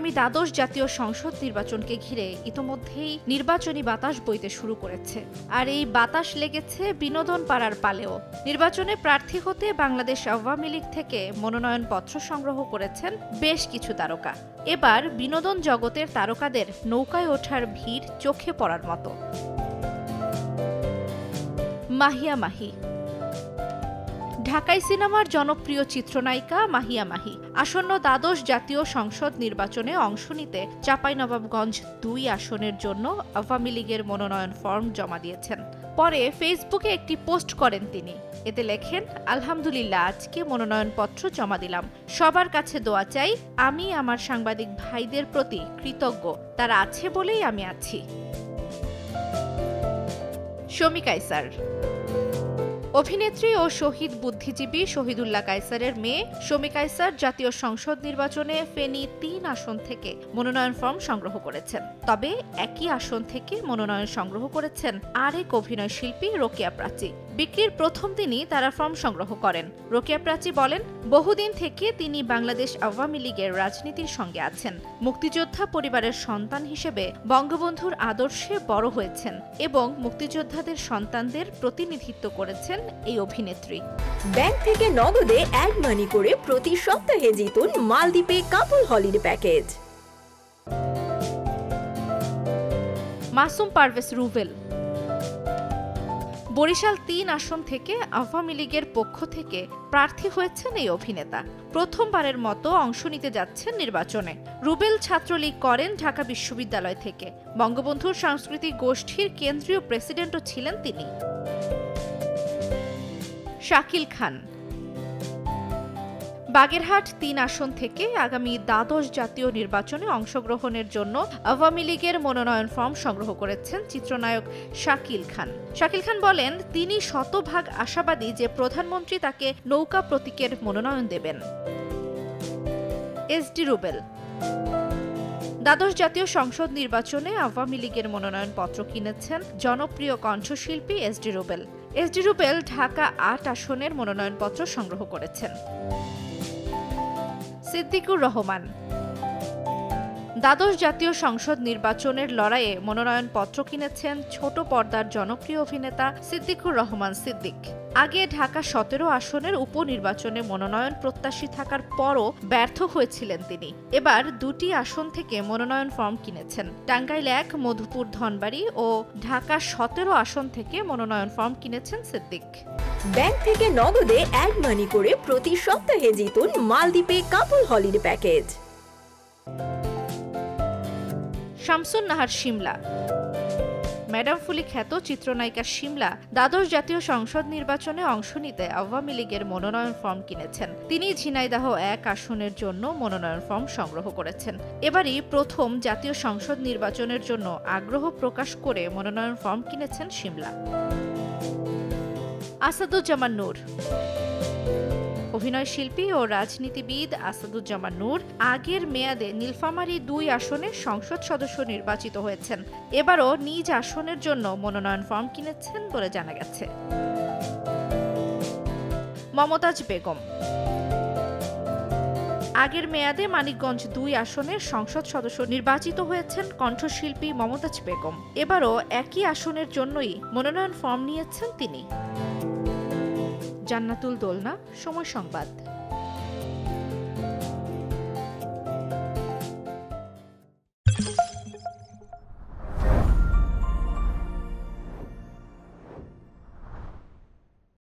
আগামী দ্বাদশ জাতীয় সংসদ নির্বাচনকে ঘিরে ইতোমধ্যেই নির্বাচনী বাতাস বইতে শুরু করেছে। আর এই বাতাস লেগেছে বিনোদন পাড়ার পালেও। নির্বাচনে প্রার্থী হতে বাংলাদেশ আওয়ামী লীগ থেকে মনোনয়নপত্র সংগ্রহ করেছেন বেশ কিছু তারকা। এবার বিনোদন জগতের তারকাদের নৌকায় ওঠার ভিড় চোখে পড়ার মতো। মাহিয়া মাহি ঢাকাই সিনেমার জনপ্রিয় চিত্রনায়িকা মাহিয়া মাহি। আসন্ন দ্বাদশ জাতীয় সংসদ নির্বাচনে অংশ নিতে চাঁপাইনবাবগঞ্জ দুই আসনের জন্য আওয়ামী লীগের মনোনয়ন ফর্ম জমা দিয়েছেন। পরে ফেসবুকে একটি পোস্ট করেন তিনি। এতে লেখেন, আলহামদুলিল্লাহ, আজকে মনোনয়নপত্র জমা দিলাম। সবার কাছে দোয়া চাই, আমি আমার সাংবাদিক ভাইদের প্রতি কৃতজ্ঞ। তারা আছে বলেই আমি আছি। শমী কাইসার অভিনেত্রী ও শহীদ বুদ্ধিজীবী শহীদুল্লাহ কায়সারের মেয়ে শমী কায়সার জাতীয় সংসদ নির্বাচনে ফেনী তিন আসন থেকে মনোনয়ন ফর্ম সংগ্রহ করেছেন। তবে একই আসন থেকে মনোনয়ন সংগ্রহ করেছেন আরেক অভিনয় শিল্পী রোকেয়া প্রাচী। বিক্রির প্রথম দিনই তারা ফর্ম সংগ্রহ করেন। রোকেয়া প্রাচী বলেন বহুদিন থেকে তিনি বাংলাদেশ আওয়ামী লীগের রাজনীতির সঙ্গে আছেন। মুক্তিযোদ্ধা পরিবারের সন্তান হিসেবে বঙ্গবন্ধুর আদর্শে বড় হয়েছেন এবং মুক্তিযোদ্ধাদের সন্তানদের প্রতিনিধিত্ব করেছেন এই অভিনেত্রী। ব্যাংক থেকে নগদে অ্যাড মানি করে প্রতি সপ্তাহে জিতুন মালদ্বীপে couple holiday package. Masum Parvez Ruvel Barishal তিন আসন থেকে আওয়ামী লীগের পক্ষ থেকে প্রার্থী হয়েছেন এই অভিনেতা। প্রথমবারের মতো অংশ নিতে যাচ্ছেন নির্বাচনে। রুবেল ছাত্রলীগ করেন ঢাকা বিশ্ববিদ্যালয় থেকে। বঙ্গবন্ধুর সাংস্কৃতিক গোষ্ঠীর কেন্দ্রীয় প্রেসিডেন্টও ছিলেন তিনি। শাকিল খান বাগেরহাট তিন আসন থেকে আগামী দ্বাদশ জাতীয় নির্বাচনে অংশগ্রহণের জন্য আওয়ামী লীগের মনোনয়ন ফর্ম সংগ্রহ করেছেন চিত্রনায়ক শাকিল খান। শাকিল খান বলেন, তিনি শতভাগ আশাবাদী যে প্রধানমন্ত্রী তাকে নৌকা প্রতীকের মনোনয়ন দেবেন। এসডি রুবেল। দ্বাদশ জাতীয় সংসদ নির্বাচনে আওয়ামী লীগের মনোনয়নপত্র কিনেছেন জনপ্রিয় কণ্ঠশিল্পী S D Rubel. SD Rubel Dhaka আট আসনের মনোনয়নপত্র সংগ্রহ করেছেন। সিদ্দিকুর রহমান। দ্বাদশ জাতীয় সংসদ নির্বাচনের লড়াইয়ে মনোনয়নপত্র কিনেছেন ছোট পর্দার জনপ্রিয় অভিনেতা সিদ্দিকুর রহমান সিদ্দিক। আগে ঢাকা সতেরো আসনের উপনির্বাচনে মনোনয়ন প্রত্যাশী থাকার পরও ব্যর্থ হয়েছিলেন তিনি। এবার দুটি আসন থেকে মনোনয়ন ফর্ম কিনেছেন। টাঙ্গাইল এক, মধুপুর ধনবাড়ি ও ঢাকা সতেরো আসন থেকে মনোনয়ন ফর্ম কিনেছেন সিদ্দিক। ব্যাংক থেকে নগদে অ্যাড মানি করে প্রতি সপ্তাহে জিতুন মালদ্বীপে couple holiday package Shamsun Nahar Shimla madam Phuli খ্যাত চিত্রনায়িকা শিমলা দ্বাদশ জাতীয় সংসদ নির্বাচনে অংশ নিতে আওয়ামী লীগের মনোনয়ন ফর্ম কিনেছেন। তিনি ঝিনাইদাহ এক আসনের জন্য মনোনয়ন ফর্ম সংগ্রহ করেছেন। এবারই প্রথম জাতীয় সংসদ নির্বাচনের জন্য আগ্রহ প্রকাশ করে মনোনয়ন ফর্ম কিনেছেন শিমলা আসাদুজ্জামান নূর। অভিনয় শিল্পী ও রাজনীতিবিদ আসাদুজ্জামান নূর আগের মেয়াদে নীলফামারী দুই আসনে সংসদ সদস্য নির্বাচিত হয়েছেন। এবারও নিজ আসনের জন্য মনোনয়ন ফর্ম কিনেছেন বলে জানা গেছে। মমতাজ বেগম। আগের মেয়াদে মানিকগঞ্জ দুই আসনের সংসদ সদস্য নির্বাচিত হয়েছেন কণ্ঠশিল্পী মমতাজ বেগম। এবারও একই আসনের জন্যই মনোনয়ন ফর্ম নিয়েছেন তিনি। জান্নাতুল দোলনা সময় সংবাদ।